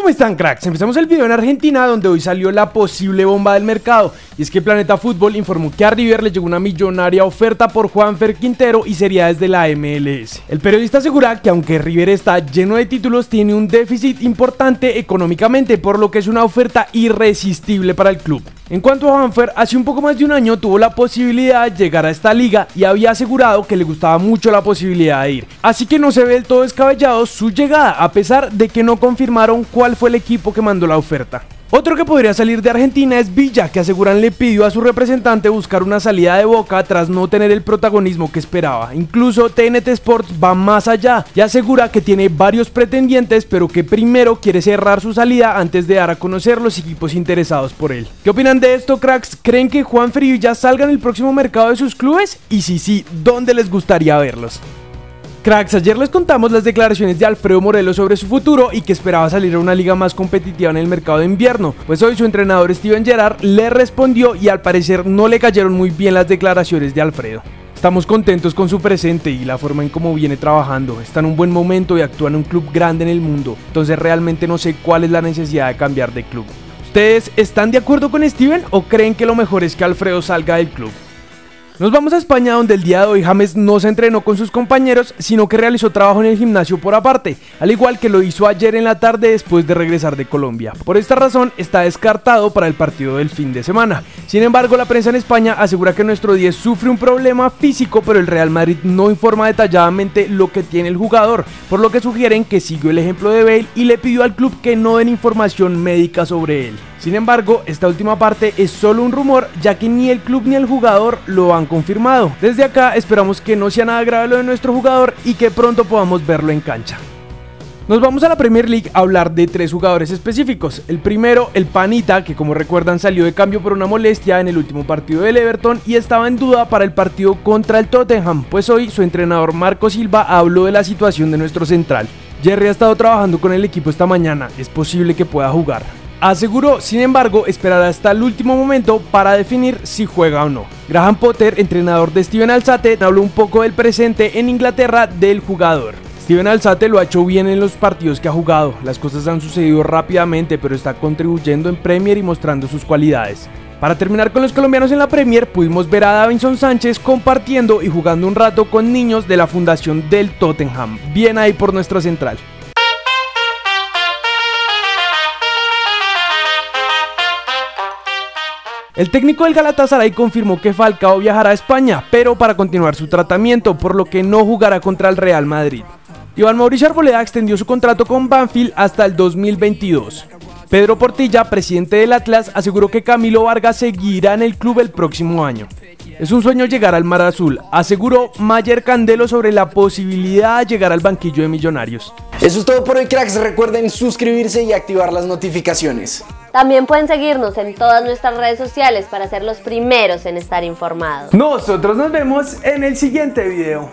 ¿Cómo están cracks? Empezamos el video en Argentina donde hoy salió la posible bomba del mercado y es que Planeta Fútbol informó que a River le llegó una millonaria oferta por Juanfer Quintero y sería desde la MLS. El periodista asegura que aunque River está lleno de títulos tiene un déficit importante económicamente por lo que es una oferta irresistible para el club. En cuanto a Juanfer, hace un poco más de un año tuvo la posibilidad de llegar a esta liga y había asegurado que le gustaba mucho la posibilidad de ir. Así que no se ve del todo descabellado su llegada, a pesar de que no confirmaron cuál fue el equipo que mandó la oferta. Otro que podría salir de Argentina es Villa, que aseguran le pidió a su representante buscar una salida de Boca tras no tener el protagonismo que esperaba. Incluso TNT Sports va más allá y asegura que tiene varios pretendientes, pero que primero quiere cerrar su salida antes de dar a conocer los equipos interesados por él. ¿Qué opinan de esto, cracks? ¿Creen que Juan Villa salga en el próximo mercado de sus clubes? Y si sí, ¿dónde les gustaría verlos? Cracks, ayer les contamos las declaraciones de Alfredo Morelos sobre su futuro y que esperaba salir a una liga más competitiva en el mercado de invierno. Pues hoy su entrenador Steven Gerrard le respondió y al parecer no le cayeron muy bien las declaraciones de Alfredo. Estamos contentos con su presente y la forma en cómo viene trabajando. Está en un buen momento y actúa en un club grande en el mundo. Entonces realmente no sé cuál es la necesidad de cambiar de club. ¿Ustedes están de acuerdo con Steven o creen que lo mejor es que Alfredo salga del club? Nos vamos a España donde el día de hoy James no se entrenó con sus compañeros, sino que realizó trabajo en el gimnasio por aparte, al igual que lo hizo ayer en la tarde después de regresar de Colombia. Por esta razón está descartado para el partido del fin de semana. Sin embargo, la prensa en España asegura que nuestro 10 sufre un problema físico, pero el Real Madrid no informa detalladamente lo que tiene el jugador, por lo que sugieren que siguió el ejemplo de Bale y le pidió al club que no den información médica sobre él. Sin embargo, esta última parte es solo un rumor, ya que ni el club ni el jugador lo han confirmado. Desde acá esperamos que no sea nada grave lo de nuestro jugador y que pronto podamos verlo en cancha. Nos vamos a la Premier League a hablar de tres jugadores específicos. El primero, el Panita, que como recuerdan salió de cambio por una molestia en el último partido del Everton y estaba en duda para el partido contra el Tottenham, pues hoy su entrenador Marco Silva habló de la situación de nuestro central. Jerry ha estado trabajando con el equipo esta mañana, es posible que pueda jugar. Aseguró, sin embargo, esperar hasta el último momento para definir si juega o no. Graham Potter, entrenador de Steven Alzate, habló un poco del presente en Inglaterra del jugador. Steven Alzate lo ha hecho bien en los partidos que ha jugado, las cosas han sucedido rápidamente, pero está contribuyendo en Premier y mostrando sus cualidades. Para terminar con los colombianos en la Premier, pudimos ver a Davinson Sánchez compartiendo y jugando un rato con niños de la fundación del Tottenham. Bien ahí por nuestra central. El técnico del Galatasaray confirmó que Falcao viajará a España, pero para continuar su tratamiento, por lo que no jugará contra el Real Madrid. Iván Mauricio Arboleda extendió su contrato con Banfield hasta el 2022. Pedro Portilla, presidente del Atlas, aseguró que Camilo Vargas seguirá en el club el próximo año. Es un sueño llegar al Mar Azul, aseguró Mayer Candelo sobre la posibilidad de llegar al banquillo de Millonarios. Eso es todo por hoy, cracks. Recuerden suscribirse y activar las notificaciones. También pueden seguirnos en todas nuestras redes sociales para ser los primeros en estar informados. Nosotros nos vemos en el siguiente video.